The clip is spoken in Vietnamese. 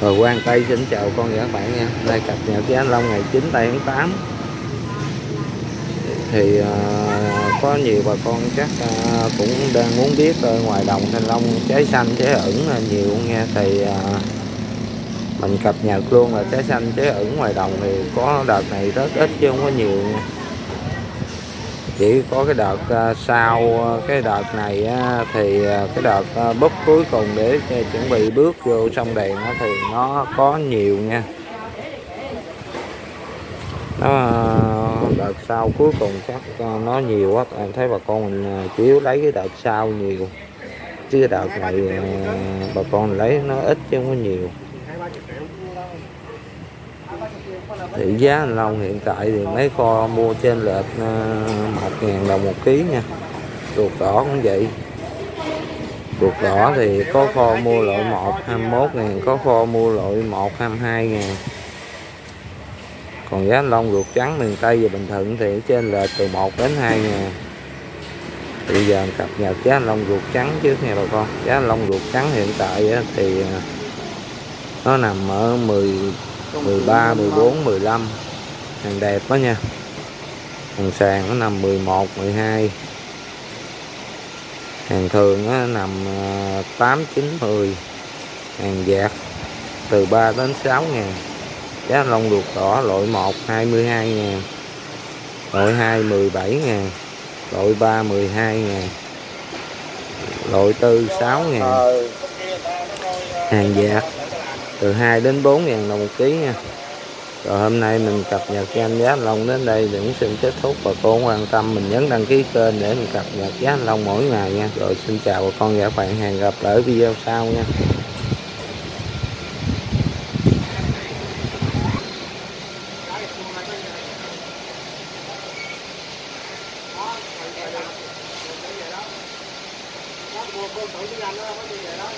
Rồi Quang Tây xin chào con và các bạn nha. Đây cập nhật với anh Long ngày 9 tây tháng 8 Thì uh, có nhiều bà con chắc uh, cũng đang muốn biết uh, ngoài đồng thanh long trái xanh trái ẩn nhiều nha. Thì uh, mình cập nhật luôn là trái xanh trái ẩn ngoài đồng thì có đợt này rất ít chứ không có nhiều nha chỉ có cái đợt à, sau à, cái đợt này à, thì cái đợt búp cuối cùng để chuẩn bị bước vô sông đèn thì nó có nhiều nha. Nó đợt sau cuối cùng chắc nó nhiều quá. Em thấy bà con mình chủ yếu lấy cái đợt sau nhiều. Chứ cái đợt này bà con lấy nó ít chứ không có nhiều thì giá hành Long hiện tại thì mấy kho mua trên lệch ờ, một ngàn đồng một ký nha. Ruột đỏ cũng vậy. Ruột đỏ thì có kho mua loại 1 21 ngàn có kho mua loại 1 22 ngàn. Còn giá anh Long ruột trắng miền Tây và Bình Thuận thì trên lệch từ 1 đến 2 ngàn. Bây giờ cập nhật giá Long ruột trắng trước nha bà con. Giá Long ruột trắng hiện tại thì ờ, nó nằm ở 10 13 14 15 hàng đẹp đó nha. Hàng sàn nó nằm 11 12 hàng thường nó nằm 8 9 10 hàng dạt, từ 3 đến 6 ngàn. Giá lông ruột đỏ loại 1 22 ngàn. Loại 2 17 ngàn. Loại 3 12 ngàn. Loại 4 6 ngàn. Hàng dạt từ 2 đến 4 ngàn đồng một ký nha. Rồi hôm nay mình cập nhật cho anh giá long đến đây cũng xin kết thúc. Và cô quan tâm, mình nhấn đăng ký kênh để mình cập nhật giá long mỗi ngày nha. Rồi xin chào bà con và các bạn, hẹn gặp lại video sau nha. Mua cô tự cái anh đó